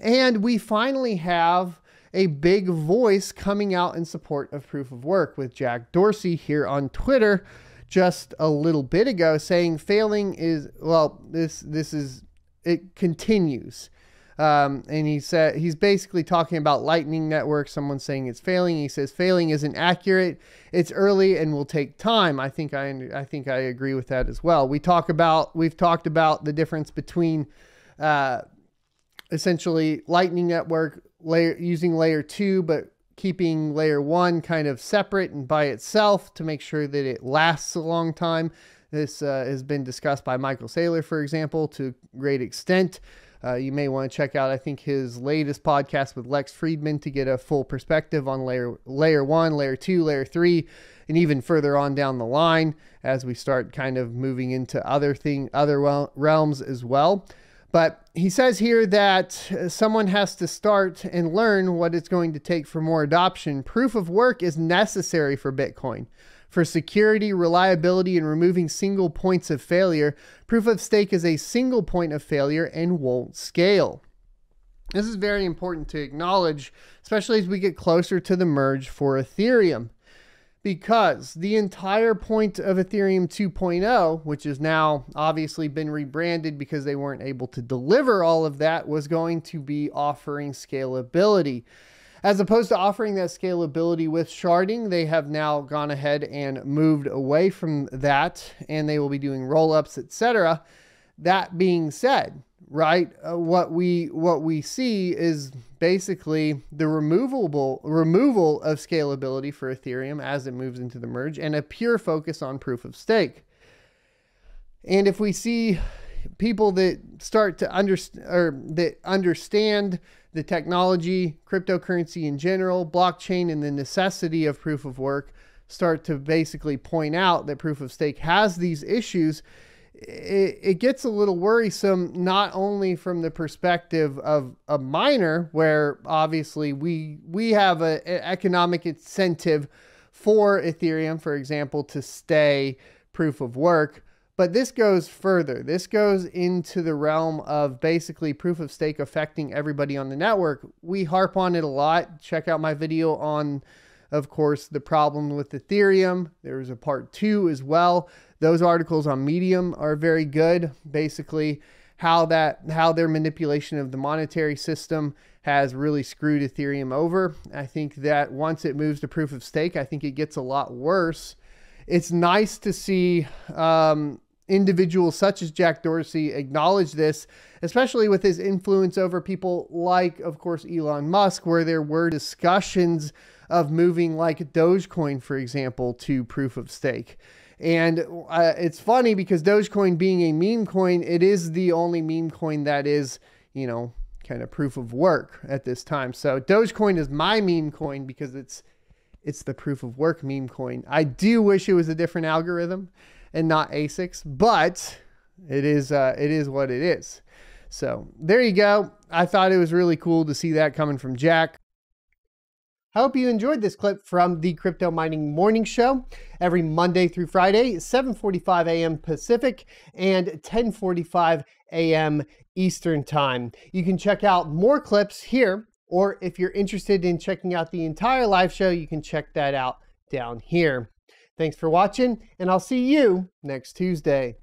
And we finally have a big voice coming out in support of proof of work with Jack Dorsey here on Twitter just a little bit ago saying failing is well this this is it continues. Um, and he said he's basically talking about lightning network someone saying it's failing. He says failing isn't accurate. It's early and will take time. I think i i think i agree with that as well. We talk about we've talked about the difference between uh, essentially lightning network layer using layer two, but keeping layer one kind of separate and by itself to make sure that it lasts a long time. This uh, has been discussed by Michael Saylor, for example, to great extent. Uh, you may want to check out, I think, his latest podcast with Lex Fridman to get a full perspective on layer layer one, layer two, layer three, and even further on down the line as we start kind of moving into other thing, other realms as well. But he says here that uh, someone has to start and learn what it's going to take for more adoption. Proof of work is necessary for Bitcoin. For security, reliability, and removing single points of failure, proof of stake is a single point of failure and won't scale. This is very important to acknowledge, especially as we get closer to the merge for Ethereum because the entire point of Ethereum 2.0, which has now obviously been rebranded because they weren't able to deliver all of that, was going to be offering scalability. As opposed to offering that scalability with sharding, they have now gone ahead and moved away from that and they will be doing rollups, etc. That being said, right? Uh, what we what we see is basically the removable removal of scalability for Ethereum as it moves into the merge and a pure focus on proof of stake. And if we see people that start to understand or that understand the technology, cryptocurrency in general, blockchain and the necessity of proof of work start to basically point out that proof of stake has these issues it, it gets a little worrisome, not only from the perspective of a miner, where obviously we we have an economic incentive for Ethereum, for example, to stay proof of work. But this goes further. This goes into the realm of basically proof of stake affecting everybody on the network. We harp on it a lot. Check out my video on, of course, the problem with Ethereum. There's a part two as well. Those articles on Medium are very good. Basically, how that how their manipulation of the monetary system has really screwed Ethereum over. I think that once it moves to proof of stake, I think it gets a lot worse. It's nice to see um, individuals such as Jack Dorsey acknowledge this, especially with his influence over people like, of course, Elon Musk, where there were discussions of moving like Dogecoin, for example, to proof of stake. And uh, it's funny because Dogecoin being a meme coin, it is the only meme coin that is, you know, kind of proof of work at this time. So Dogecoin is my meme coin because it's it's the proof of work meme coin. I do wish it was a different algorithm and not ASICs, but it is uh, it is what it is. So there you go. I thought it was really cool to see that coming from Jack. I hope you enjoyed this clip from the Crypto Mining Morning Show every Monday through Friday, 7:45 a.m. Pacific and 10:45 a.m. Eastern Time. You can check out more clips here, or if you're interested in checking out the entire live show, you can check that out down here. Thanks for watching, and I'll see you next Tuesday.